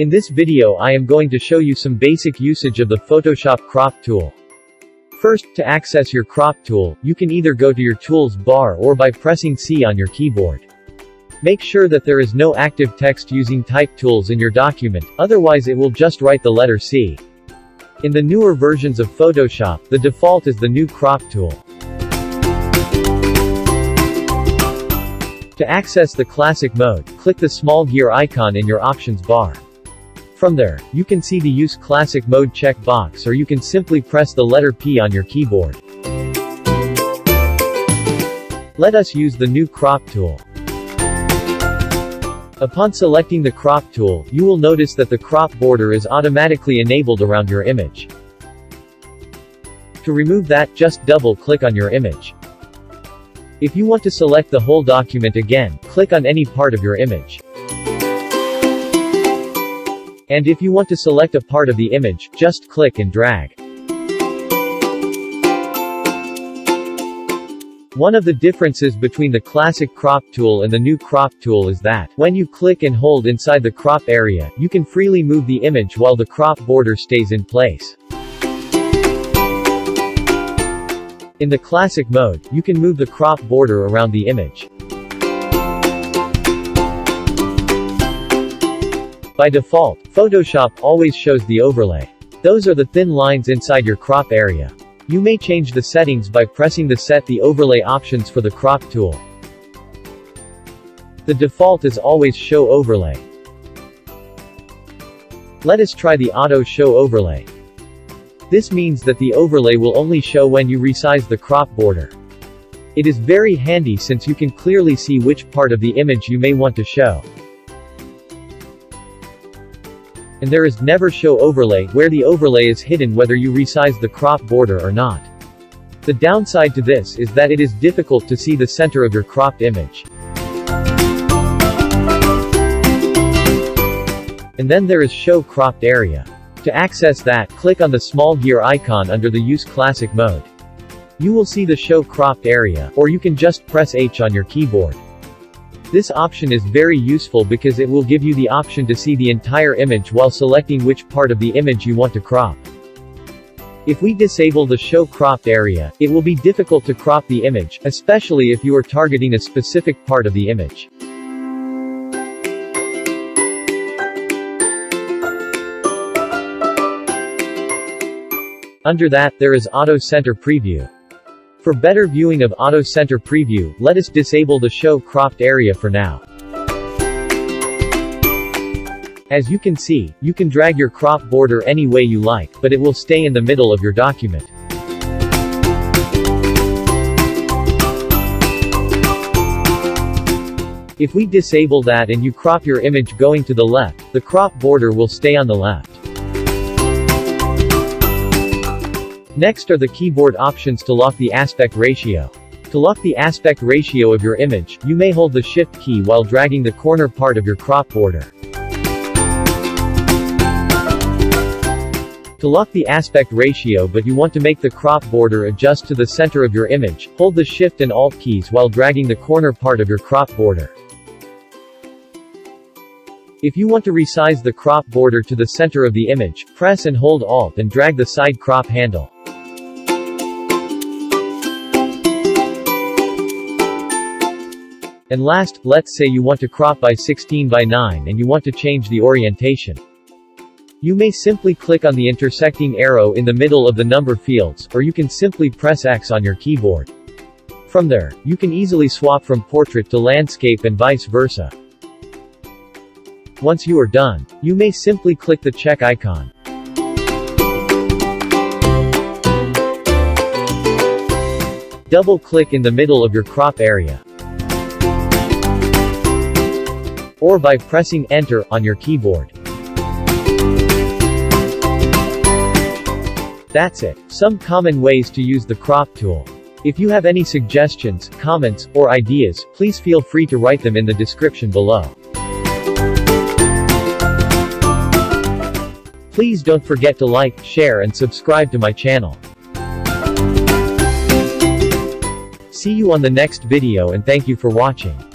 In this video I am going to show you some basic usage of the Photoshop crop tool. First, to access your crop tool, you can either go to your tools bar or by pressing C on your keyboard. Make sure that there is no active text using type tools in your document, otherwise it will just write the letter C. In the newer versions of Photoshop, the default is the new crop tool. To access the classic mode, click the small gear icon in your options bar. From there, you can see the Use Classic Mode checkbox or you can simply press the letter P on your keyboard. Let us use the new crop tool. Upon selecting the crop tool, you will notice that the crop border is automatically enabled around your image. To remove that, just double-click on your image. If you want to select the whole document again, click on any part of your image. And if you want to select a part of the image, just click and drag. One of the differences between the classic crop tool and the new crop tool is that, when you click and hold inside the crop area, you can freely move the image while the crop border stays in place. In the classic mode, you can move the crop border around the image. By default, Photoshop always shows the overlay. Those are the thin lines inside your crop area. You may change the settings by pressing the Set the Overlay options for the crop tool. The default is always Show Overlay. Let us try the Auto Show Overlay. This means that the overlay will only show when you resize the crop border. It is very handy since you can clearly see which part of the image you may want to show. And there is Never Show Overlay, where the overlay is hidden whether you resize the crop border or not. The downside to this is that it is difficult to see the center of your cropped image. And then there is Show Cropped Area. To access that, click on the small gear icon under the Use Classic mode. You will see the Show Cropped area, or you can just press H on your keyboard. This option is very useful because it will give you the option to see the entire image while selecting which part of the image you want to crop. If we disable the Show Cropped area, it will be difficult to crop the image, especially if you are targeting a specific part of the image. Under that, there is Auto Center Preview. For better viewing of Auto Center Preview, let us disable the Show Cropped area for now. As you can see, you can drag your crop border any way you like, but it will stay in the middle of your document. If we disable that and you crop your image going to the left, the crop border will stay on the left. Next are the keyboard options to lock the aspect ratio. To lock the aspect ratio of your image, you may hold the Shift key while dragging the corner part of your crop border. To lock the aspect ratio but you want to make the crop border adjust to the center of your image, hold the Shift and Alt keys while dragging the corner part of your crop border. If you want to resize the crop border to the center of the image, press and hold Alt and drag the side crop handle. And last, let's say you want to crop by 16 by 9 and you want to change the orientation. You may simply click on the intersecting arrow in the middle of the number fields, or you can simply press X on your keyboard. From there, you can easily swap from portrait to landscape and vice versa. Once you are done, you may simply click the check icon. Double-click in the middle of your crop area. Or by pressing Enter on your keyboard. That's it. Some common ways to use the crop tool. If you have any suggestions, comments, or ideas, please feel free to write them in the description below. Please don't forget to like, share and subscribe to my channel. See you on the next video and thank you for watching.